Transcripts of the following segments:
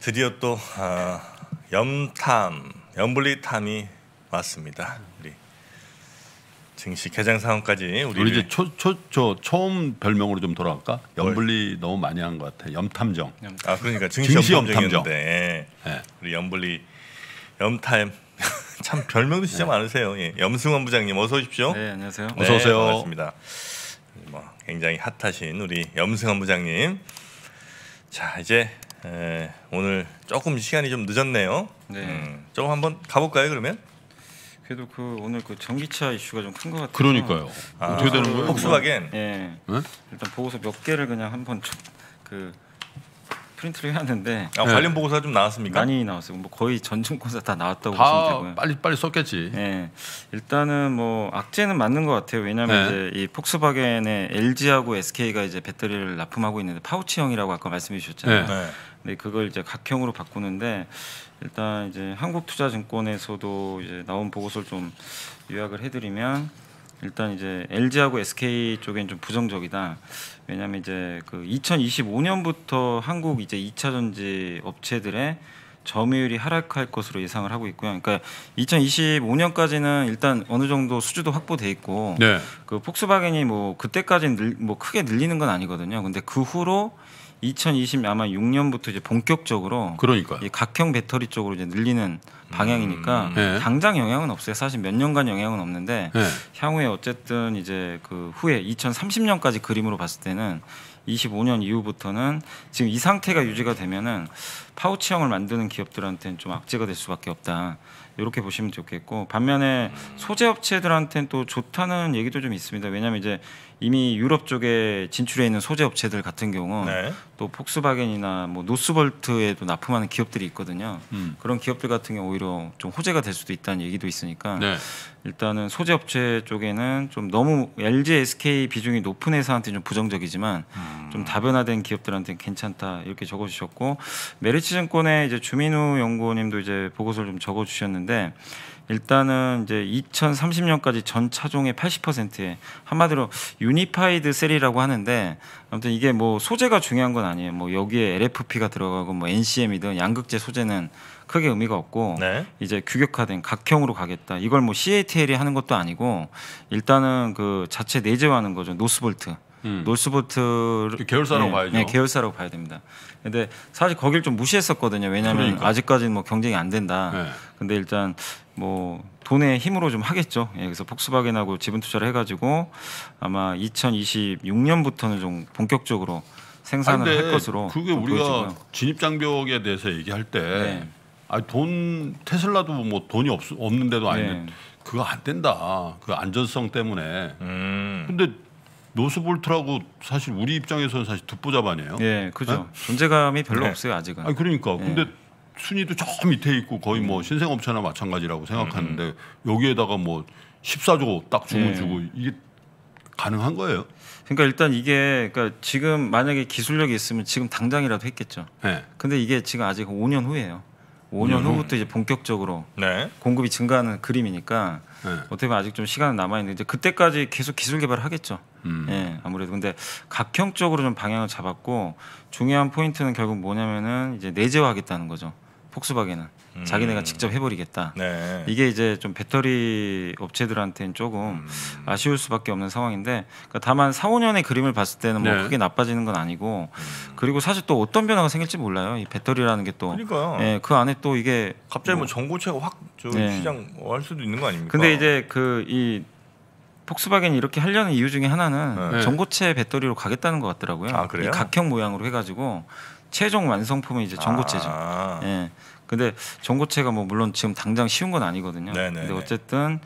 드디어 또 아, 염탐, 염블리탐이 왔습니다. 우리 증시 개장 상황까지 우리 이제 초초저 처음 별명으로 좀 돌아갈까? 염블리 너무 많이 한 것 같아. 염탐정. 아 그러니까 증시, 증시 염탐정이었는데 네. 우리 염블리 염탐 참 별명도 진짜 많으세요. 예. 염승원 부장님 어서 오십시오. 네 안녕하세요. 네, 어서 오세요. 반갑습니다. 뭐 굉장히 핫하신 우리 염승원 부장님. 자 이제 에, 오늘 조금 시간이 좀 늦었네요. 네. 음, 조금 한번 가볼까요 그러면? 그래도 그 오늘 그 전기차 이슈가 좀 큰 것 같아요. 그러니까요. 아, 어떻게 되는 거예요? 폭스바겐. 예. 네? 일단 보고서 몇 개를 그냥 한번 쭉그 프린트를 해놨는데 아, 네. 관련 보고서 좀 나왔습니까? 많이 나왔어요. 뭐 거의 전 증권사 다 나왔다고 보시면 다 되고요. 빨리 빨리 썼겠지. 예. 일단은 뭐 악재는 맞는 것 같아요. 왜냐하면 네. 이제 이 폭스바겐의 LG하고 SK가 이제 배터리를 납품하고 있는데 파우치형이라고 아까 말씀해 주셨잖아요. 네. 그걸 이제 각형으로 바꾸는데 일단 이제 한국투자증권에서도 이제 나온 보고서를 좀 요약을 해드리면 일단 이제 LG하고 SK 쪽엔 좀 부정적이다. 왜냐하면 이제 그 2025년부터 한국 이제 2차 전지 업체들의 점유율이 하락할 것으로 예상을 하고 있고요. 그러니까 2025년까지는 일단 어느 정도 수주도 확보돼 있고 네. 그 폭스바겐이 뭐 그때까지는 늘, 뭐 크게 늘리는 건 아니거든요. 근데 그 후로 2020 아마 6년부터 이제 본격적으로 그러니까요. 이 각형 배터리 쪽으로 이제 늘리는 방향이니까 음. 네. 당장 영향은 없어요. 사실 몇 년간 영향은 없는데 네. 향후에 어쨌든 이제 그 후에 2030년까지 그림으로 봤을 때는 25년 이후부터는 지금 이 상태가 유지가 되면은 파우치형을 만드는 기업들한테는 좀 악재가 될 수밖에 없다. 이렇게 보시면 좋겠고 반면에 소재 업체들한테는 또 좋다는 얘기도 좀 있습니다. 왜냐하면 이제 이미 유럽 쪽에 진출해 있는 소재 업체들 같은 경우 네. 또 폭스바겐이나 뭐 노스볼트에도 납품하는 기업들이 있거든요. 음. 그런 기업들 같은 경우 오히려 좀 호재가 될 수도 있다는 얘기도 있으니까 네. 일단은 소재 업체 쪽에는 좀 너무 LG, SK 비중이 높은 회사한테 좀 부정적이지만 좀 다변화된 기업들한테는 괜찮다 이렇게 적어주셨고 메리츠 증권의 이제 주민우 연구원님도 이제 보고서를 좀 적어 주셨는데 일단은 이제 2030년까지 전 차종의 80%에 한마디로 unified cell이라고 하는데 아무튼 이게 뭐 소재가 중요한 건 아니에요. 뭐 여기에 LFP가 들어가고 뭐 NCM이든 양극재 소재는 크게 의미가 없고 네. 이제 규격화된 각형으로 가겠다. 이걸 뭐 CATL이 하는 것도 아니고 일단은 그 자체 내재화하는 거죠. 노스볼트. 음. 노스볼트를 그 계열사라고 네, 봐야죠. 네, 계열사라고 봐야 됩니다. 근데 사실 거길 좀 무시했었거든요. 왜냐하면 그러니까. 아직까지는 뭐 경쟁이 안 된다. 네. 근데 일단 뭐 돈의 힘으로 좀 하겠죠. 예, 그래서 폭스바겐하고 지분 투자를 해가지고 아마 2026년부터는 좀 본격적으로 생산을 아니, 할 것으로 그게 좀 우리가 보여지고요. 진입 장벽에 대해서 얘기할 때 네. 아니 돈 테슬라도 뭐 돈이 없, 없는데도 아닌데 네. 그거 안 된다. 그 안전성 때문에. 음. 근데 노스볼트라고 사실 우리 입장에서는 사실 듣보잡아니에요. 예, 그죠. 존재감이 별로 네. 없어요 아직은. 아니 그러니까 네. 근데 순위도 저 밑에 있고 거의 음. 뭐 신생업체나 마찬가지라고 생각하는데 여기에다가 뭐 14조 딱 주문 네. 주고 이게 가능한 거예요? 그러니까 일단 이게 그러니까 지금 만약에 기술력이 있으면 지금 당장이라도 했겠죠. 네. 근데 이게 지금 아직 5년 후예요. 5년 후부터 이제 본격적으로 네. 공급이 증가하는 그림이니까 네. 어떻게 보면 아직 좀 시간은 남아 있는데 이제 그때까지 계속 기술 개발을 하겠죠. 음. 예, 아무래도 근데 각형적으로 좀 방향을 잡았고 중요한 포인트는 결국 뭐냐면은 이제 내재화하겠다는 거죠. 폭스바겐은 음. 자기네가 직접 해버리겠다. 네. 이게 이제 좀 배터리 업체들한테는 조금 음. 아쉬울 수밖에 없는 상황인데 그러니까 다만 4, 5년의 그림을 봤을 때는 뭐 네. 크게 나빠지는 건 아니고 그리고 사실 또 어떤 변화가 생길지 몰라요. 이 배터리라는 게 또. 예, 그 안에 또 이게 갑자기 뭐 전고체가 확저 네. 시장 할 수도 있는 거 아닙니까? 근데 이제 그 이 폭스바겐이 이렇게 하려는 이유 중에 하나는 네. 전고체 배터리로 가겠다는 것 같더라고요. 아? 이 각형 모양으로 해가지고 최종 완성품은 이제 전고체죠. 아. 예. 근데 전고체가 뭐 물론 지금 당장 쉬운 건 아니거든요. 네네네. 근데 어쨌든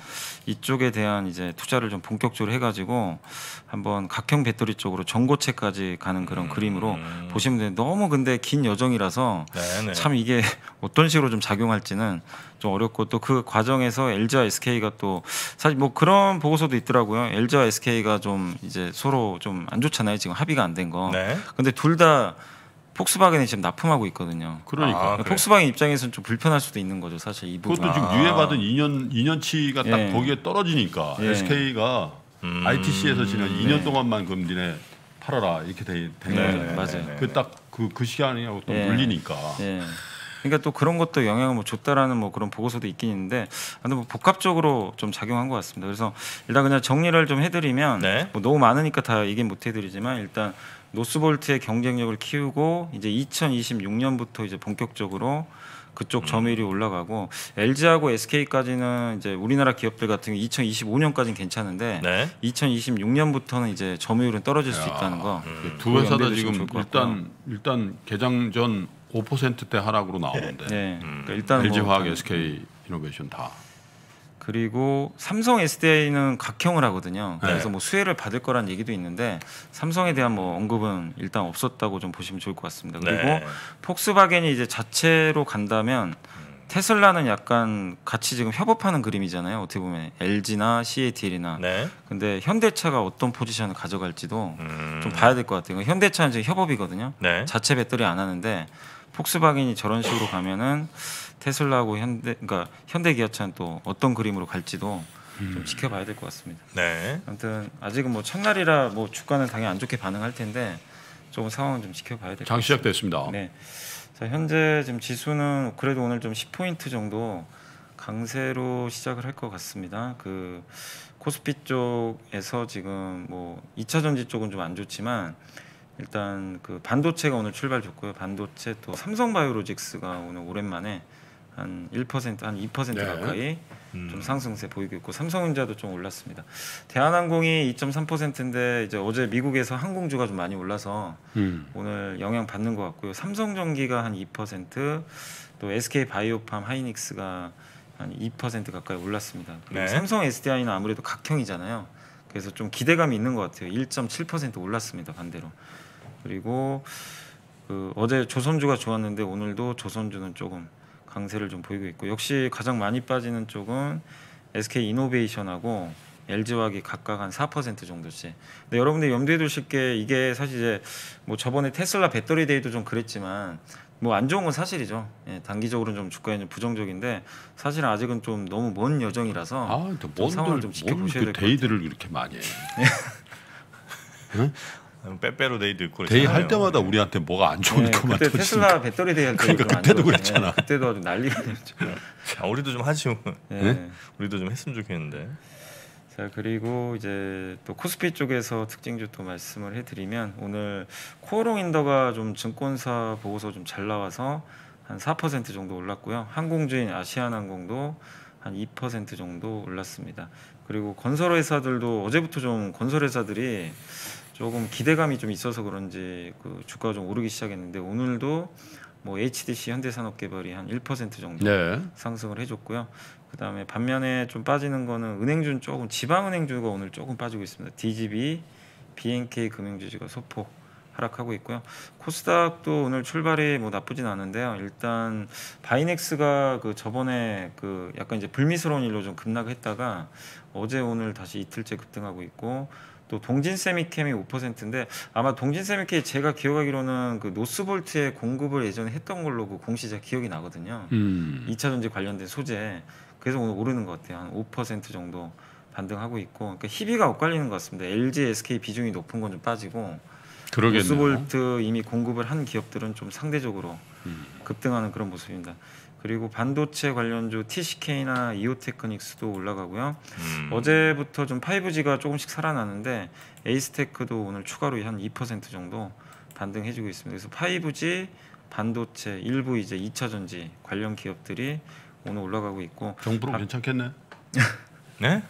이쪽에 대한 이제 투자를 좀 본격적으로 해가지고 한번 각형 배터리 쪽으로 전고체까지 가는 그런 음. 그림으로 보시면 돼요. 너무 근데 긴 여정이라서 네네. 참 이게 어떤 식으로 좀 작용할지는 좀 어렵고 또 그 과정에서 LG와 SK가 또 사실 뭐 그런 보고서도 있더라고요. LG와 SK가 좀 이제 서로 좀 안 좋잖아요. 지금 합의가 안 된 거. 네. 근데 둘다 폭스바겐이 지금 납품하고 있거든요. 그러니까 아, 그래. 폭스바겐 입장에서는 좀 불편할 수도 있는 거죠. 사실 이 부분. 그것도 지금 아. 유예받은 2년 2년치가 딱 예. 거기에 떨어지니까 예. SK가 음. ITC에서 지난 2년 네. 동안만 그럼 니네 팔아라 이렇게 돼, 된 네, 거잖아요. 맞아요. 그 딱 그그 시간이하고 또 예. 물리니까. 예. 그러니까 또 그런 것도 영향을 뭐 줬다라는 뭐 그런 보고서도 있긴 있는데, 근데 뭐 복합적으로 좀 작용한 것 같습니다. 그래서 일단 그냥 정리를 좀 해드리면, 네. 뭐 너무 많으니까 다 얘기 못 해드리지만 일단 노스볼트의 경쟁력을 키우고 이제 2026년부터 이제 본격적으로 그쪽 점유율이 올라가고 LG하고 SK까지는 이제 우리나라 기업들 같은 경우 2025년까지는 괜찮은데 네. 2026년부터는 이제 점유율은 떨어질 수 있다는 거. 음. 두 회사 다 지금 일단 일단 개장 전 5%대 하락으로 나오는데 네. 음. 그러니까 일단 LG 뭐 화학, SK 이노베이션 다. 그리고 삼성 SDI는 각형을 하거든요. 네. 그래서 뭐 수혜를 받을 거란 얘기도 있는데 삼성에 대한 뭐 언급은 일단 없었다고 좀 보시면 좋을 것 같습니다. 그리고 네. 폭스바겐이 이제 자체로 간다면 테슬라는 약간 같이 지금 협업하는 그림이잖아요. 어떻게 보면 LG나 CATL이나. 네. 근데 현대차가 어떤 포지션을 가져갈지도 음. 좀 봐야 될 것 같아요. 현대차는 지금 협업이거든요. 네. 자체 배터리 안 하는데 폭스바겐이 저런 식으로 가면은 테슬라하고 현대 그러니까 현대 기아차는 또 어떤 그림으로 갈지도 좀 지켜봐야 될 것 같습니다. 네. 아무튼 아직은 뭐 첫날이라 뭐 주가는 당연히 안 좋게 반응할 텐데 조금 상황은 좀 지켜봐야 될것 장. 시작됐습니다. 네. 자, 현재 지금 지수는 그래도 오늘 좀 10포인트 정도 강세로 시작을 할 것 같습니다. 그 코스피 쪽에서 지금 뭐 2차 전지 쪽은 좀 안 좋지만 일단 그 반도체가 오늘 출발 좋고요. 반도체 또 삼성 바이오로직스가 오늘 오랜만에 한 1%, 한 2% 네. 가까이 음. 좀 상승세 보이고 있고 삼성전자도 좀 올랐습니다. 대한항공이 2.3%인데 이제 어제 미국에서 항공주가 좀 많이 올라서 음. 오늘 영향 받는 것 같고요. 삼성전기가 한 2%, 또 SK 바이오팜 하이닉스가 한 2% 가까이 올랐습니다. 그리고 네. 삼성 SDI는 아무래도 각형이잖아요. 그래서 좀 기대감이 있는 것 같아요. 1.7% 올랐습니다. 반대로. 그리고 그 어제 조선주가 좋았는데 오늘도 조선주는 조금 강세를 좀 보이고 있고 역시 가장 많이 빠지는 쪽은 SK 이노베이션하고 LG화학이 각각 한 4% 정도씩. 근데 여러분들 염두에 두실 게 이게 사실 이제 뭐 저번에 테슬라 배터리 day도 좀 그랬지만 뭐 안 좋은 건 사실이죠. 예, 단기적으로는 좀 주가에 좀 부정적인데 사실은 아직은 좀 너무 먼 여정이라서 아, 또좀 상황을 좀 지켜보셔야 될것 day들을 이렇게 많이 해. 빼빼로 day도 있고 day 할 그렇잖아요. 때마다 우리한테 뭐가 안 예, 좋으니까만 그때 테슬라 배터리 day 할 때. 그러니까 그때도 그랬잖아. 그때도 아주 난리가 났죠. 자, 우리도 좀 하지. 뭐. 예. 네? 우리도 좀 했으면 좋겠는데. 자 그리고 이제 또 코스피 쪽에서 특징주 또 말씀을 해드리면 오늘 코오롱 인더가 좀 증권사 보고서 좀 잘 나와서 한 4% 정도 올랐고요. 항공주인 아시아나항공도 한 2% 정도 올랐습니다. 그리고 건설회사들도 어제부터 좀 건설회사들이 조금 기대감이 좀 있어서 그런지 그 주가가 좀 오르기 시작했는데 오늘도 뭐 HDC 현대산업개발이 한 1% 정도 네. 상승을 해줬고요. 그다음에 반면에 좀 빠지는 거는 은행주는 조금 지방은행주가 오늘 조금 빠지고 있습니다. DGB, BNK 금융주주가 소폭 하락하고 있고요. 코스닥도 오늘 출발이 뭐 나쁘진 않은데요. 일단 바이넥스가 그 저번에 그 약간 이제 불미스러운 일로 좀 급락했다가 어제 오늘 다시 이틀째 급등하고 있고 또 동진 세미캠이 5%인데 아마 동진 세미캠 제가 기억하기로는 그 노스볼트의 공급을 예전에 했던 걸로 그 공시자 기억이 나거든요. 음. 2차 전지 관련된 소재 그래서 오늘 오르는 것 같아요. 한 5% 정도 반등하고 있고 그러니까 희비가 엇갈리는 것 같습니다. LG, SK 비중이 높은 건 좀 빠지고 그러겠네요. 노스볼트 이미 공급을 한 기업들은 좀 상대적으로 급등하는 그런 모습입니다. 그리고 반도체 관련주 TCK나 이오테크닉스도 올라가고요. 음. 어제부터 좀 5G가 조금씩 살아나는데 에이스테크도 오늘 추가로 한 2% 정도 반등해주고 있습니다. 그래서 5G, 반도체, 일부 이제 2차 전지 관련 기업들이 오늘 올라가고 있고 정부로 아. 괜찮겠네. 네?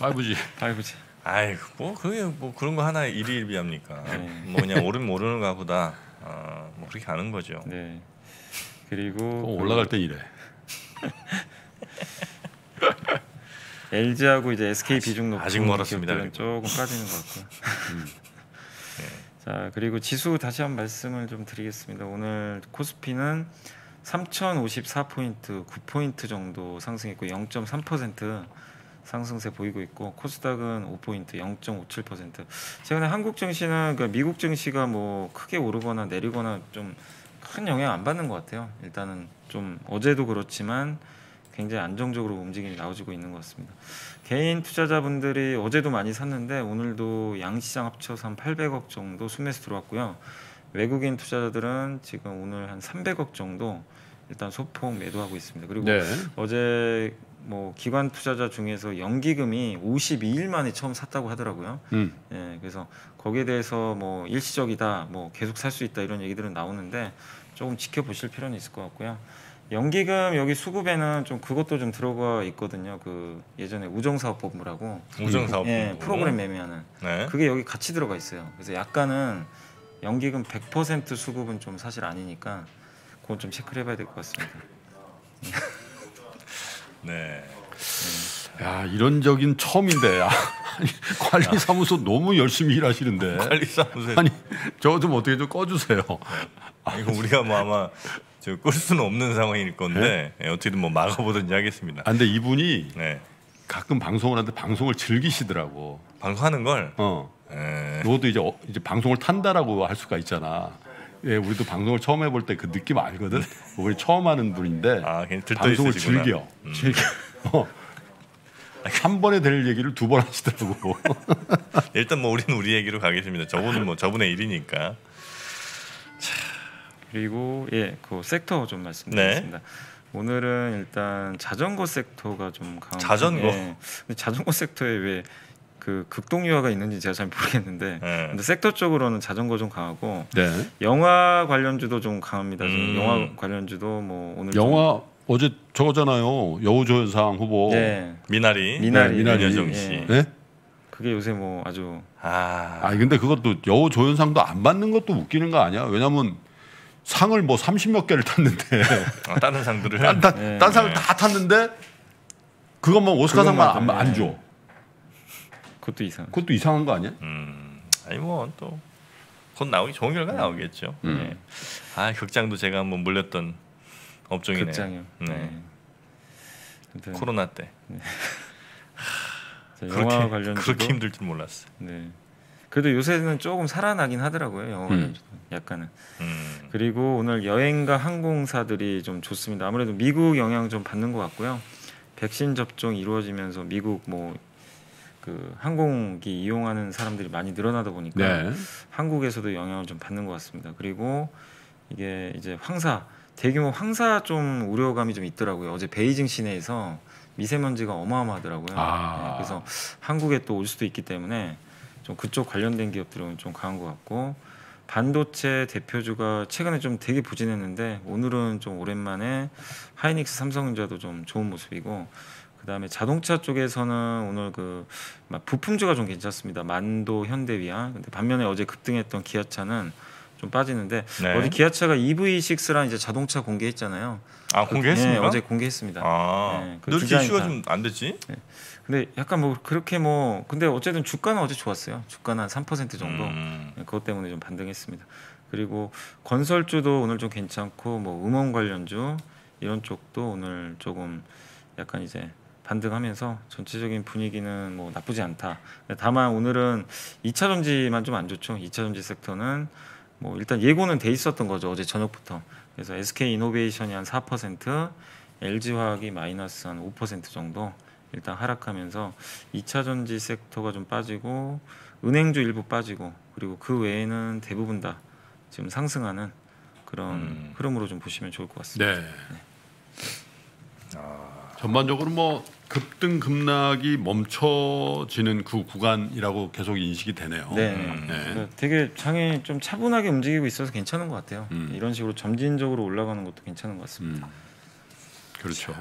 5G. 5G 아이고 뭐 그게 뭐 그런 거 하나 일희일비합니까? 네. 뭐 그냥 오르면 오르는 가보다 어, 뭐 그렇게 가는 거죠. 네. 그리고 어, 올라갈 땐 이래. LG하고 이제 SK 비중 높은 아직 멀었습니다. 조금 빠지는 것 같고요. 자 그리고 지수 다시 한번 말씀을 좀 드리겠습니다. 오늘 코스피는 3,054 포인트, 9 포인트 정도 상승했고 0.3% 상승세 보이고 있고 코스닥은 5 포인트, 0.57%. 최근에 한국 증시는 그 미국 증시가 뭐 크게 오르거나 내리거나 좀 큰 영향 안 받는 것 같아요. 일단은 좀 어제도 그렇지만 굉장히 안정적으로 움직임이 나오지고 있는 것 같습니다. 개인 투자자분들이 어제도 많이 샀는데 오늘도 양시장 합쳐서 한 800억 정도 순매수 들어왔고요. 외국인 투자자들은 지금 오늘 한 300억 정도 일단 소폭 매도하고 있습니다. 그리고 네. 어제 뭐 기관 투자자 중에서 연기금이 52일 만에 처음 샀다고 하더라고요. 음. 예, 그래서 거기에 대해서 뭐 일시적이다, 뭐 계속 살 수 있다 이런 얘기들은 나오는데 조금 지켜보실 필요는 있을 것 같고요. 연기금 여기 수급에는 좀 그것도 좀 들어가 있거든요. 그 예전에 우정사업본부라고 우정사업 예, 프로그램 매매하는 네. 그게 여기 같이 들어가 있어요. 그래서 약간은 연기금 100% 수급은 좀 사실 아니니까 그건 좀 체크를 해봐야 될 것 같습니다. 네. 야 이런 적인 처음인데. 아니, 관리사무소 너무 열심히 일하시는데. 관리사무소에 아니 저거 좀 어떻게 좀 꺼주세요. 이거 우리가 뭐 아마 저끌 수는 없는 상황일 건데 예, 어떻게든 뭐 막아보든지 하겠습니다. 아, 근데 이분이 네. 가끔 방송을 하는데 방송을 즐기시더라고. 방송하는 걸 어. 예. 너도 이제 어, 이제 방송을 탄다라고 할 수가 있잖아. 예, 우리도 방송을 처음 해볼 때 그 느낌 알거든. 우리 처음 하는 분인데 아, 방송을 있으시구나. 즐겨. 음. 즐겨. 어. 한 번에 될 얘기를 두 번 하시더라고. 일단 뭐 우리는 우리 얘기로 가겠습니다. 저분은 뭐 저분의 일이니까. 그리고 예, 그 섹터 좀 말씀드리겠습니다. 오늘은 일단 자전거 섹터가 좀 강한 자전거? 예. 자전거 섹터에 왜 그 극동유화가 있는지 제가 잘 모르겠는데 예. 근데 섹터 쪽으로는 자전거 좀 강하고 네. 영화 관련주도 좀 강합니다. 지금 음. 영화 관련주도 뭐 오늘 좀- 영화 어제 저거잖아요. 여우조연상 후보. 네. 미나리, 미나리, 네, 미나리. 윤여정 씨. 예. 네? 그게 요새 뭐 아주 아, 아니 근데 그것도 여우조연상도 안 받는 것도 웃기는 거 아니야? 왜냐면 상을 뭐 30몇 개를 tas는데 아, 다른 상들을 딴, 딴, 네. 딴 상을 다 탔는데 그것만 오스카상만 안, 안 네. 줘. 그것도 이상. 그것도 이상한 거 아니야? 음, 아니 뭐또 곧 나오기 좋은 결과 나오겠죠. 음. 네. 아 극장도 제가 한번 물렸던 업종이네요. 극장이요. 네. 네. 코로나 때 자, 그렇게 영화 관련주도 그렇게 힘들 줄 몰랐어. 요 네. 그래도 요새는 조금 살아나긴 하더라고요. 영화 음. 약간은. 음, 그리고 오늘 여행과 항공사들이 좀 좋습니다. 아무래도 미국 영향 좀 받는 것 같고요. 백신 접종 이루어지면서 미국 뭐 그 항공기 이용하는 사람들이 많이 늘어나다 보니까 네. 한국에서도 영향을 좀 받는 것 같습니다. 그리고 이게 이제 황사 대규모 황사 좀 우려감이 좀 있더라고요. 어제 베이징 시내에서 미세먼지가 어마어마하더라고요. 아. 네, 그래서 한국에 또 올 수도 있기 때문에 좀 그쪽 관련된 기업들은 좀 강한 것 같고 반도체 대표주가 최근에 좀 되게 부진했는데 오늘은 좀 오랜만에 하이닉스 삼성전자도 좀 좋은 모습이고 그다음에 자동차 쪽에서는 오늘 그막 부품주가 좀 괜찮습니다. 만도, 현대위아. 근데 반면에 어제 급등했던 기아차는 좀 빠지는데 네. 어제 기아차가 EV6란 이제 자동차 공개했잖아요. 아 공개했습니까? 네, 어제 공개했습니다. 아, 네, 그 이슈가 다. 좀안 됐지? 근데 약간 뭐 그렇게 뭐 근데 어쨌든 주가는 어제 좋았어요. 주가는 한 3% 정도. 음, 네, 그것 때문에 좀 반등했습니다. 그리고 건설주도 오늘 좀 괜찮고 뭐 음원 관련주 이런 쪽도 오늘 조금 약간 이제 반등하면서 전체적인 분위기는 뭐 나쁘지 않다. 다만 오늘은 2차 전지만 좀 안 좋죠. 2차 전지 섹터는 뭐 일단 예고는 돼 있었던 거죠. 어제 저녁부터. 그래서 SK 이노베이션이 한 4%, LG 화학이 마이너스 한 5% 정도 일단 하락하면서 2차 전지 섹터가 좀 빠지고 은행주 일부 빠지고 그리고 그 외에는 대부분 다 지금 상승하는 그런 음. 흐름으로 좀 보시면 좋을 것 같습니다. 네. 전반적으로 뭐 급등 급락이 멈춰지는 그 구간이라고 계속 인식이 되네요. 네. 음. 네. 그러니까 되게 장이 좀 차분하게 움직이고 있어서 괜찮은 것 같아요. 음. 이런 식으로 점진적으로 올라가는 것도 괜찮은 것 같습니다. 음. 그렇죠.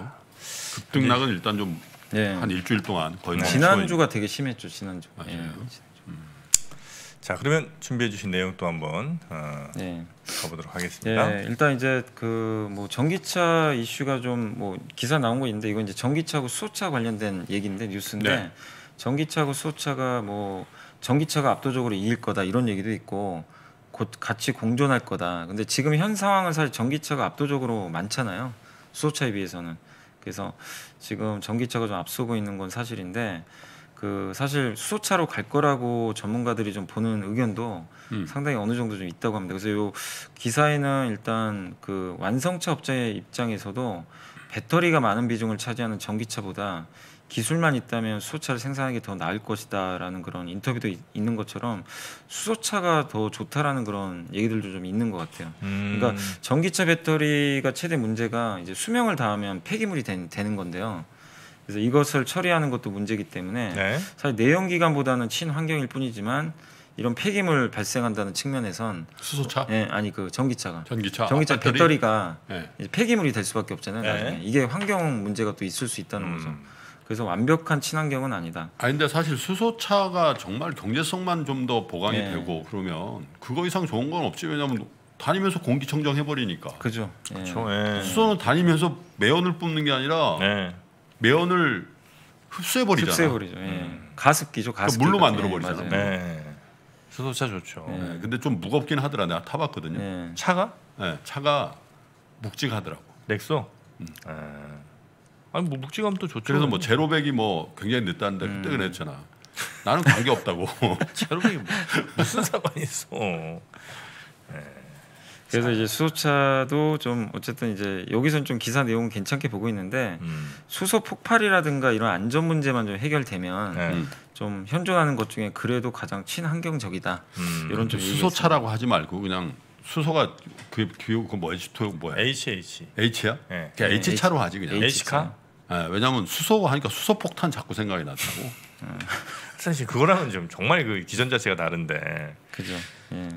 급등락은 일단 좀한 네. 일주일 동안 거의 멈춰 지난주가 되게 심했죠. 지난주. 맞아요. 예. 자 그러면 준비해 주신 내용 또 한번 어, 네. 가보도록 하겠습니다. 예, 일단 이제 그 뭐 전기차 이슈가 좀 뭐 기사 나온 거 있는데 이건 이제 전기차하고 수소차 관련된 얘기인데 뉴스인데 네. 전기차하고 수소차가 뭐 전기차가 압도적으로 이길 거다 이런 얘기도 있고 곧 같이 공존할 거다. 근데 지금 현 상황은 사실 전기차가 압도적으로 많잖아요. 수소차에 비해서는. 그래서 지금 전기차가 좀 앞서고 있는 건 사실인데 그 사실 수소차로 갈 거라고 전문가들이 좀 보는 의견도 음. 상당히 어느 정도 좀 있다고 합니다. 그래서 요 기사에는 일단 그 완성차 업자의 입장에서도 배터리가 많은 비중을 차지하는 전기차보다 기술만 있다면 수소차를 생산하는 게더 나을 것이다라는 그런 인터뷰도 있- 있는 것처럼 수소차가 더 좋다라는 그런 얘기들도 좀 있는 것 같아요. 음, 그러니까 전기차 배터리가 최대 문제가 이제 수명을 다하면 폐기물이 된- 되는 건데요. 그래서 이것을 처리하는 것도 문제이기 때문에 네. 사실 내연 기관보다는 친환경일 뿐이지만 이런 폐기물 발생한다는 측면에선 수소차, 예, 아니 그 전기차가 전기차, 전기차 아, 배터리? 배터리가 네. 이제 폐기물이 될 수밖에 없잖아요. 네. 이게 환경 문제가 또 있을 수 있다는 거죠. 음. 그래서 완벽한 친환경은 아니다. 아 근데 사실 수소차가 정말 경제성만 좀 더 보강이 네. 되고 그러면 그거 이상 좋은 건 없지 왜냐하면 다니면서 공기 청정 해버리니까 그죠? 예. 그렇죠. 예. 수소는 다니면서 매연을 뿜는 게 아니라 네. 매연을 흡수해 버리잖아. 흡수해 버리죠. 예. 음. 가습기죠. 가습기. 물로 만들어 버리잖아. 예, 맞아요. 네. 수소차 좋죠. 네. 네, 근데 좀 무겁긴 하더라. 내가 타봤거든요. 예. 차가 네, 차가 묵직하더라고. 넥소. 아. 아니 뭐 묵직하면 또 좋죠. 그래서 뭐 제로백이 뭐 굉장히 늦다는데 음. 그때 그랬잖아. 나는 관계 없다고. 제로백이 뭐- 무슨 상관이 있어. 그래서 이제 수소차도 좀 어쨌든 이제 여기선 좀 기사 내용은 괜찮게 보고 있는데 음. 수소 폭발이라든가 이런 안전 문제만 좀 해결되면 네. 음. 좀 현존하는 것 중에 그래도 가장 친환경적이다. 음. 이런 좀 수소차라고 하지 말고 그냥 수소가 그 기호 그뭐 H2 뭐야? HH. H야? 네. 그냥 네, H 차로 하지 그냥. H. H카? 네, 왜냐하면 수소 하니까 수소 폭탄 자꾸 생각이 나더라고. 사실 그거랑은 좀 정말 그 기전 자체가 다른데. 그죠. 예.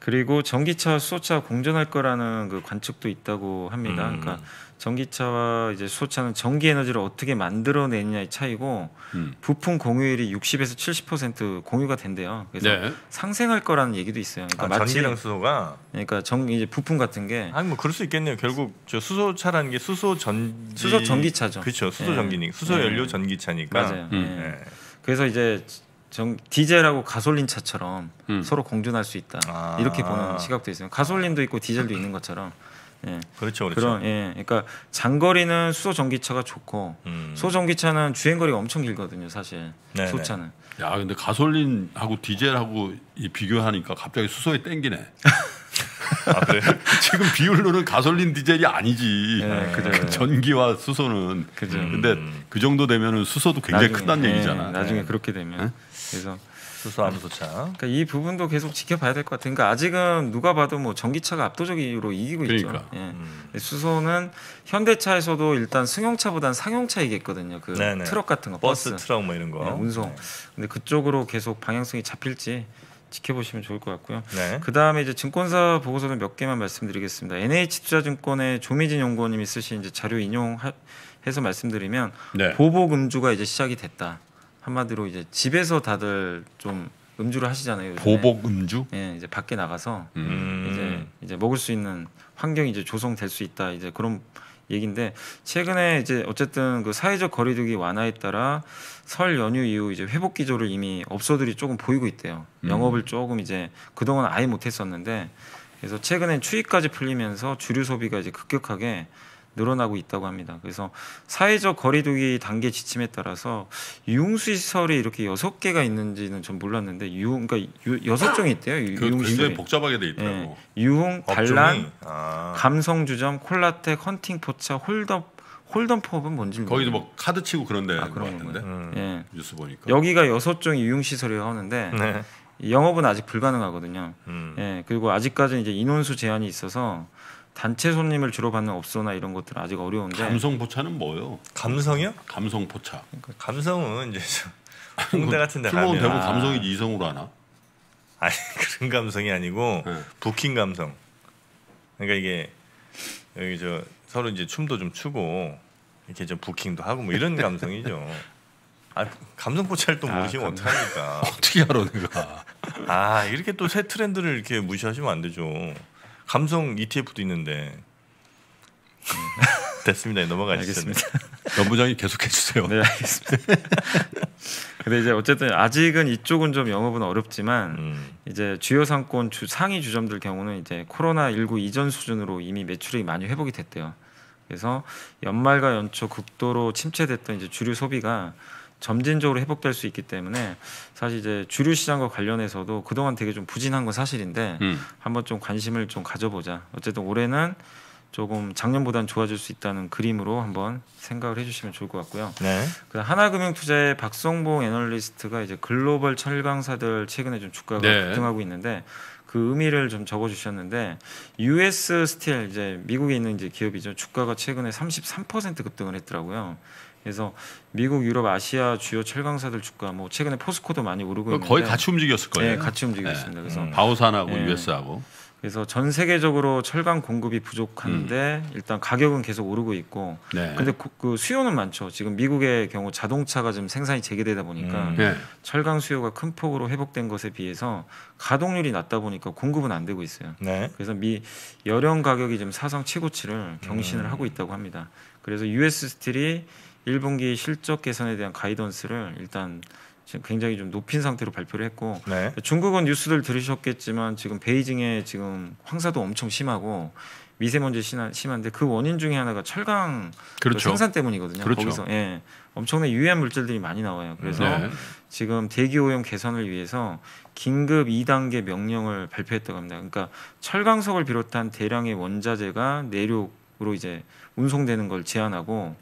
그리고 전기차와 수소차 공존할 거라는 그 관측도 있다고 합니다. 음. 그러니까 전기차와 이제 수소차는 전기 에너지를 어떻게 만들어내느냐의 차이고 음. 부품 공유율이 60에서 70% 공유가 된대요. 그래서 네. 상생할 거라는 얘기도 있어요. 그러니까 아, 마치 전기랑 수소가 그러니까 전 이제 부품 같은 게 아니 뭐 그럴 수 있겠네요. 결국 저 수소차라는 게 수소 전기 수소 전기차죠. 그렇죠. 수소 예. 전기니 수소 예. 연료 전기차니까. 맞아요. 음. 예. 예. 그래서 이제 전 디젤하고 가솔린 차처럼 음. 서로 공존할 수 있다. 아. 이렇게 보는 시각도 있어요. 가솔린도 있고 디젤도 있는 것처럼. 예. 그렇죠. 그렇죠. 그런 예. 그러니까 장거리는 수소 전기차가 좋고 음. 수소 전기차는 주행 거리가 엄청 길거든요, 사실. 네네. 수소차는. 야 근데 가솔린하고 디젤하고 이 비교하니까 갑자기 수소에 땡기네. 아 그래. 지금 비율로는 가솔린 디젤이 아니지. 예, 그죠. 그 전기와 수소는. 그죠. 근데 음. 그 정도 되면은 수소도 굉장히 나중에, 크다는 예, 얘기잖아. 나중에 네. 그렇게 되면. 네? 그래서 수소 암소차. 그러니까 이 부분도 계속 지켜봐야 될 것 같아요. 그러니까 아직은 누가 봐도 뭐 전기차가 압도적으로 이기고 그러니까. 있죠. 예. 음. 수소는 현대차에서도 일단 승용차보다는 상용차이겠거든요. 그 네네. 트럭 같은 거, 버스, 버스, 트럭 뭐 이런 거. 네, 운송. 근데 그쪽으로 계속 방향성이 잡힐지 지켜보시면 좋을 것 같고요. 네. 그 다음에 이제 증권사 보고서를 몇 개만 말씀드리겠습니다. NH투자증권의 조미진 연구원님이 쓰신 이제 자료 인용해서 말씀드리면 네. 보복 음주가 이제 시작이 됐다. 한마디로 이제 집에서 다들 좀 음주를 하시잖아요. 요즘에. 보복 음주? 예, 이제 밖에 나가서 음. 이제 이제 먹을 수 있는 환경이 이제 조성될 수 있다. 이제 그런 얘기인데 최근에 이제 어쨌든 그 사회적 거리두기 완화에 따라 설 연휴 이후 이제 회복 기조를 이미 업소들이 조금 보이고 있대요. 음. 영업을 조금 이제 그동안 아예 못 했었는데 그래서 최근엔 추위까지 풀리면서 주류 소비가 이제 급격하게 늘어나고 있다고 합니다. 그래서 사회적 거리두기 단계 지침에 따라서 유흥시설이 이렇게 여섯 개가 있는지는 전 몰랐는데 유흥 그러니까 유- 여섯 종이 있대요. 유- 그 굉장히. 복잡하게 돼 있더라고. 예. 유흥, 단란, 아. 감성주점, 콜라텍, 헌팅 포차, hold'em hold'em pub은 뭔지 거기도 뭐 카드 치고 그런데 아, 것 그런 같은데 음. 예. 뉴스 보니까. 여기가 여섯 종의 유흥 시설이라고 하는데 네. 영업은 아직 불가능하거든요. 음. 예, 그리고 아직까지는 이제 인원수 제한이 있어서 단체 손님을 주로 받는 업소나 이런 것들 은 아직 어려운데 감성 포차는 뭐요? 감성이요? 감성 포차. 감성은 이제 저 홍대 같은 데 가면 대부분 감성이지 이성으로 하나? 아니 그런 감성이 아니고 네. 부킹 감성. 그러니까 이게 여기 저 서로 이제 춤도 좀 추고 이렇게 좀 부킹도 하고 뭐 이런 감성이죠. 아 감성 포차를 또 아, 모르시면 감성. 어떡합니까? 어떻게 알아 내가? 아 이렇게 또 새 트렌드를 이렇게 무시하시면 안 되죠. 감성 ETF도 있는데 됐습니다. 넘어가시죠. 알겠습니다. 전 부장이 계속해 주세요. 네, 알겠습니다. 근데 이제 어쨌든 아직은 이쪽은 좀 영업은 어렵지만 음, 이제 주요 상권 주 상위 주점들 경우는 이제 코로나 19 이전 수준으로 이미 매출이 많이 회복이 됐대요. 그래서 연말과 연초 극도로 침체됐던 이제 주류 소비가 점진적으로 회복될 수 있기 때문에 사실 이제 주류 시장과 관련해서도 그동안 되게 좀 부진한 건 사실인데 음. 한번 좀 관심을 좀 가져보자. 어쨌든 올해는 조금 작년보다는 좋아질 수 있다는 그림으로 한번 생각을 해주시면 좋을 것 같고요. 네. 그 하나금융투자의 박성봉 애널리스트가 이제 글로벌 철강사들 최근에 좀 주가가 네. 급등하고 있는데 그 의미를 좀 적어주셨는데 US Steel 이제 미국에 있는 이제 기업이죠 주가가 최근에 33% 급등을 했더라고요. 그래서 미국, 유럽, 아시아 주요 철강사들 주가 뭐 최근에 포스코도 많이 오르고 있는데 거의 같이 움직였을 거예요. 네, 같이 움직이고 네. 그래서 음. 바오산하고 네. US하고. 그래서 전 세계적으로 철강 공급이 부족한데 일단 가격은 계속 오르고 있고 음. 네. 근데 그, 그 수요는 많죠. 지금 미국의 경우 자동차가 지금 생산이 재개되다 보니까 음. 네. 철강 수요가 큰 폭으로 회복된 것에 비해서 가동률이 낮다 보니까 공급은 안 되고 있어요. 네. 그래서 미 여령 가격이 지금 사상 최고치를 경신을 음. 하고 있다고 합니다. 그래서 US 스틸이 1분기 실적 개선에 대한 가이던스를 일단 지금 굉장히 좀 높인 상태로 발표를 했고 네. 중국은 뉴스들 들으셨겠지만 지금 베이징에 지금 황사도 엄청 심하고 미세먼지 심한- 심한데 그 원인 중에 하나가 철강 그 그렇죠. 생산 때문이거든요. 그렇죠. 거기서 예, 엄청나게 유해한 물질들이 많이 나와요. 그래서 네. 지금 대기 오염 개선을 위해서 긴급 2단계 명령을 발표했다고 합니다. 그러니까 철강석을 비롯한 대량의 원자재가 내륙으로 이제 운송되는 걸 제한하고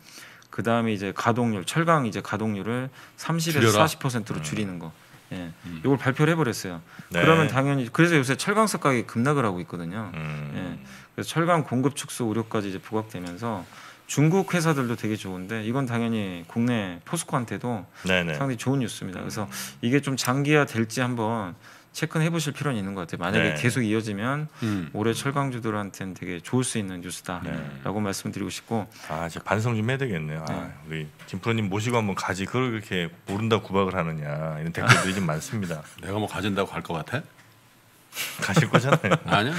그 다음에 이제 가동률 철강 이제 가동률을 30에서 줄여라. 40%로 줄이는 거. 예, 음. 이걸 발표를 해버렸어요. 네. 그러면 당연히 그래서 요새 철강석 가격이 급락을 하고 있거든요. 음. 그래서 철강 공급 축소 우려까지 이제 부각되면서 중국 회사들도 되게 좋은데 이건 당연히 국내 포스코한테도 네네. 상당히 좋은 뉴스입니다. 그래서 이게 좀 장기화 될지 한번 체크는 해보실 필요는 있는 것 같아요. 만약에 네. 계속 이어지면 음. 올해 철강주들한테는 되게 좋을 수 있는 뉴스다라고 네. 말씀드리고 싶고 아, 이제 반성 좀 해야 되겠네요. 아, 네. 우리 김프로님 모시고 한번 가지 그걸 그렇게 모른다 구박을 하느냐 이런 댓글들이 좀 많습니다. 내가 뭐 가진다고 갈 것 같아? 가실 거잖아요. 아니야.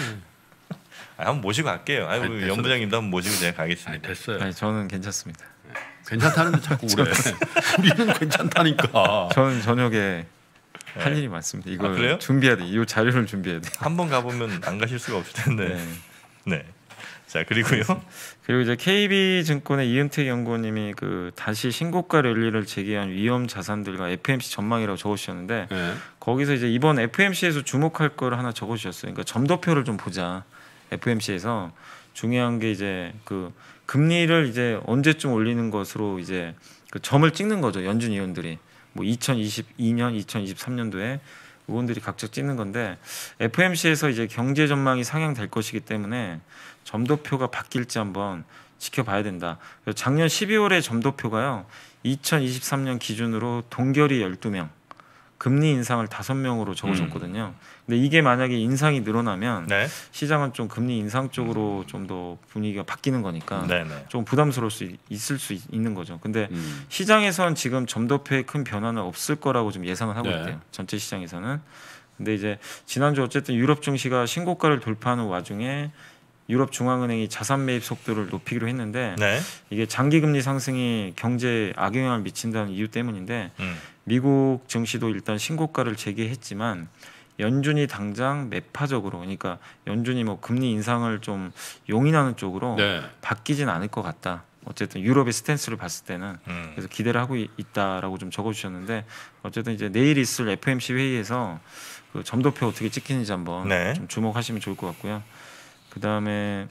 아, 한번 모시고 갈게요. 아니, 우리 됐어, 연부장님도 한번 모시고 제가 아니 가겠습니다. 됐어요. 아니, 저는 괜찮습니다. 괜찮다는데 자꾸 그래. 우리는 괜찮다니까. 저는 저녁에 할 네. 일이 많습니다. 이거 아? 준비해야 돼. 이 자료를 준비해야 돼. 한 번 가보면 안 가실 수가 없을 텐데. 네. 네. 자 그리고요. 그리고 이제 KB증권의 이은택 연구원님이 그 다시 신고가 랠리를 재개한 위험 자산들과 FMC 전망이라고 적어주셨는데 네. 거기서 이제 이번 FMC에서 주목할 걸 하나 적어주셨어요. 그러니까 점도표를 좀 보자. FMC에서 중요한 게 이제 그 금리를 이제 언제쯤 올리는 것으로 이제 그 점을 찍는 거죠. 연준 위원들이 뭐 2022년, 2023년도에 의원들이 각자 찍는 건데 FMC에서 이제 경제 전망이 상향될 것이기 때문에 점도표가 바뀔지 한번 지켜봐야 된다. 작년 12월에 점도표가요. 2023년 기준으로 동결이 12명, 금리 인상을 5명으로 적어줬거든요. 근데 이게 만약에 인상이 늘어나면 네. 시장은 좀 금리 인상 쪽으로 좀 더 분위기가 바뀌는 거니까 네네. 좀 부담스러울 수 있- 있을 수 있- 있는 거죠. 근데 음. 시장에선 지금 점도표에 큰 변화는 없을 거라고 좀 예상을 하고 네. 있대요. 전체 시장에서는. 근데 이제 지난주 어쨌든 유럽 증시가 신고가를 돌파하는 와중에 유럽 중앙은행이 자산 매입 속도를 높이기로 했는데 네. 이게 장기 금리 상승이 경제에 악영향을 미친다는 이유 때문인데 음. 미국 증시도 일단 신고가를 재개했지만 연준이 당장 매파적으로 그러니까 연준이 뭐 금리 인상을 좀 용인하는 쪽으로 네. 바뀌진 않을 것 같다. 어쨌든 유럽의 스탠스를 봤을 때는 음. 그래서 기대를 하고 있- 있다라고 좀 적어주셨는데 어쨌든 이제 내일 있을 FMC 회의에서 그 점도표 어떻게 찍히는지 한번 네. 좀 주목하시면 좋을 것 같고요. 그 다음에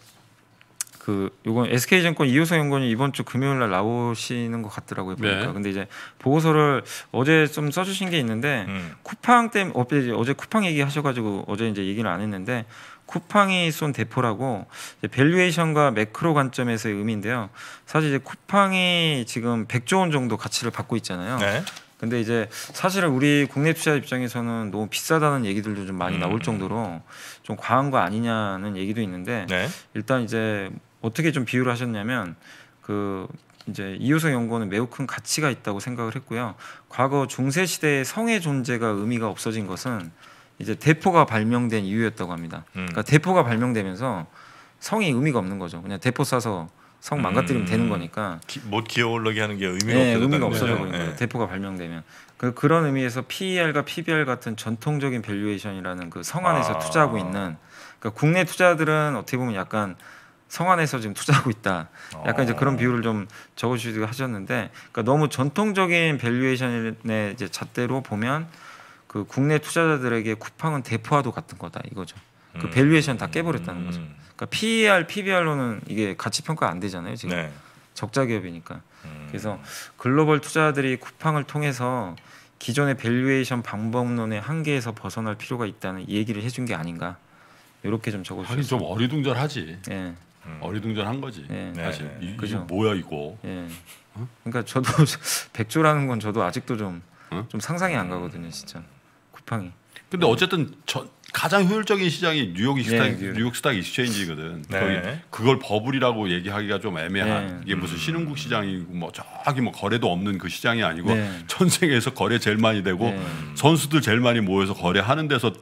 그그 요건 SK증권 이호성 연구원이 이번 주 금요일 날 나오시는 것 같더라고요 보니까. 네. 근데 이제 보고서를 어제 좀 써주신 게 있는데 음. 쿠팡 때문에 어제, 어제 쿠팡 얘기하셔가지고 어제 이제 얘기를 안 했는데 쿠팡이 쏜 대포라고 이제 밸류에이션과 매크로 관점에서의 의미인데요. 사실 이제 쿠팡이 지금 100조 원 정도 가치를 받고 있잖아요. 네. 근데 이제 사실은 우리 국내 투자 입장에서는 너무 비싸다는 얘기들도 좀 많이 음. 나올 정도로 좀 과한 거 아니냐는 얘기도 있는데 네. 일단 이제 어떻게 좀 비유를 하셨냐면 그 이제 이효성 연구원은 매우 큰 가치가 있다고 생각을 했고요. 과거 중세 시대의 성의 존재가 의미가 없어진 것은 이제 대포가 발명된 이후였다고 합니다. 음. 그러니까 대포가 발명되면서 성이 의미가 없는 거죠. 그냥 대포 쏴서 성 망가뜨리면 음. 되는 거니까 기, 못 기어올르게 하는 게 의미가 네, 의미가. 없어져 버린 네. 거예요. 대포가 발명되면 그 그런 의미에서 PER과 PBR 같은 전통적인 valuation이라는 그 성안에서 아. 투자하고 있는 그러니까 국내 투자들은 어떻게 보면 약간 성안에서 지금 투자하고 있다. 약간 이제 어. 그런 비유를 좀 적어주시고 하셨는데, 그러니까 너무 전통적인 valuation의 이제 잣대로 보면 그 국내 투자자들에게 쿠팡은 대포와도 같은 거다 이거죠. 그 음. valuation 다 깨버렸다는 거죠. 음. 그러니까 PER, PBR로는 이게 가치 평가 안 되잖아요 지금 네. 적자 기업이니까. 음. 그래서 글로벌 투자자들이 쿠팡을 통해서 기존의 valuation 방법론의 한계에서 벗어날 필요가 있다는 이 얘기를 해준 게 아닌가 이렇게 좀 하긴 적어주셨어요. 좀 어리둥절하지. 예, 음. 어리둥절한 거지. 예, 네. 사실 이, 그죠. 이게 뭐야 이거. 예. 그러니까 저도 백조라는 건 저도 아직도 좀좀 어? 상상이 안 가거든요, 진짜 쿠팡이. 근데 어쨌든 전 가장 효율적인 시장이 뉴욕 stock 예, 뉴욕. stock exchange거든. 네. 거기 그걸 버블이라고 얘기하기가 좀 애매한. 네. 이게 무슨 신흥국 시장이고 뭐 저기 뭐 거래도 없는 그 시장이 아니고 네. 전 세계에서 거래 제일 많이 되고 네. 선수들 제일 많이 모여서 거래하는 데서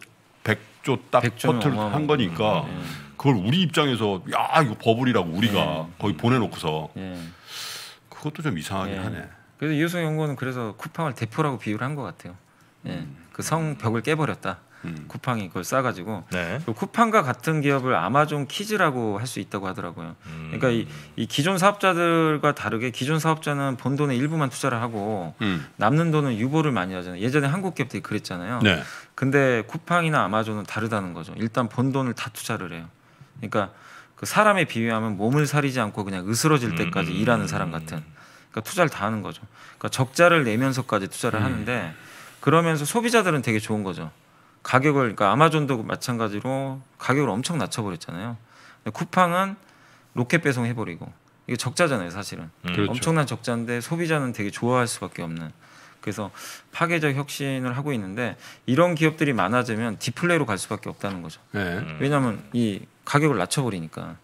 100조 딱 퍼트를 한 어마어마한 거니까 예. 그걸 우리 입장에서 야 이거 버블이라고 우리가 네. 거기 보내놓고서 예. 그것도 좀 이상하긴 예. 하네. 그래서 이효성 연구원은 그래서 쿠팡을 대포라고 비유를 한 것 같아요. 예. 그 성벽을 깨버렸다. 음. 쿠팡이 그걸 싸가지고 네. 그 쿠팡과 같은 기업을 아마존 키즈라고 할 수 있다고 하더라고요. 음. 그러니까 이, 이 기존 사업자들과 다르게 기존 사업자는 본 돈의 일부만 투자를 하고 음. 남는 돈은 유보를 많이 하잖아요. 예전에 한국 기업들이 그랬잖아요. 네. 근데 쿠팡이나 아마존은 다르다는 거죠. 일단 본 돈을 다 투자를 해요. 그러니까 그 사람에 비유하면 몸을 사리지 않고 그냥 으스러질 때까지 음. 일하는 사람 같은. 그러니까 투자를 다 하는 거죠. 그러니까 적자를 내면서까지 투자를 하는데 그러면서 소비자들은 되게 좋은 거죠. 가격을 그러니까 아마존도 마찬가지로 가격을 엄청 낮춰버렸잖아요. 쿠팡은 로켓 배송 해 버리고 이게 적자잖아요, 사실은. 음. 그렇죠. 엄청난 적자인데 소비자는 되게 좋아할 수밖에 없는. 그래서 파괴적 혁신을 하고 있는데 이런 기업들이 많아지면 디플레이로 갈 수밖에 없다는 거죠. 네. 음. 왜냐하면 이 가격을 낮춰버리니까.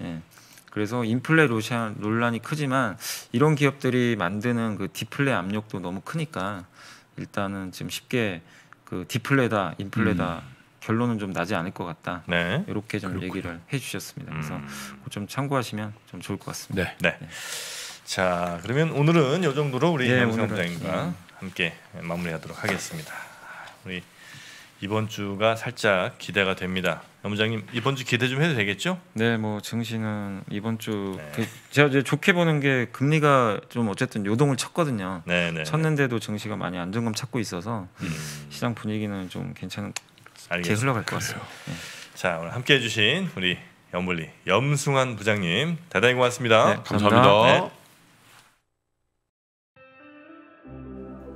예. 그래서 인플레 로션 논란이 크지만 이런 기업들이 만드는 그 디플레 압력도 너무 크니까 일단은 지금 쉽게 그 디플레다 인플레다 결론은 좀 나지 않을 것 같다. 네. 이렇게 좀 얘기를 해주셨습니다. 그래서 음. 좀 참고하시면 좀 좋을 것 같습니다. 네. 네. 자, 그러면 오늘은 이 정도로 우리 네, 오늘은, 부장님과 네. 함께 마무리하도록 하겠습니다. 우리 이번 주가 살짝 기대가 됩니다. 연부장님 이번 주 기대 좀 해도 되겠죠? 네, 뭐 증시는 이번 주 네. 그 제가 이제 좋게 보는 게 금리가 좀 어쨌든 요동을 쳤거든요. 네, 네. 쳤는데도 증시가 많이 안정감 찾고 있어서 음, 시장 분위기는 좀 괜찮게 알겠습니다. 흘러갈 것 같습니다. 자, 오늘 함께 해주신 우리 연불리 염승환 부장님 대단히 고맙습니다. 네, 감사합니다. 감사합니다.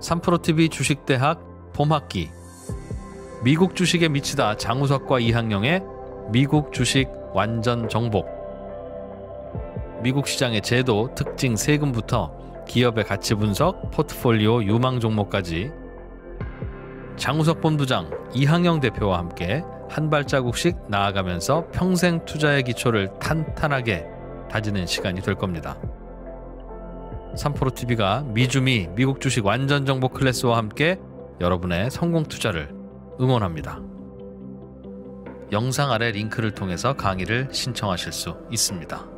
3프로TV 주식대학 봄학기. 미국 주식에 미치다 장우석과 이항영의 미국 주식 완전 정복. 미국 시장의 제도, 특징, 세금부터 기업의 가치 분석, 포트폴리오 유망 종목까지. 장우석 본부장, 이항영 대표와 함께 한 발자국씩 나아가면서 평생 투자의 기초를 탄탄하게 다지는 시간이 될 겁니다. 3프로TV가 미주미 미국 주식 완전 정보 클래스와 함께 여러분의 성공 투자를 응원합니다. 영상 아래 링크를 통해서 강의를 신청하실 수 있습니다.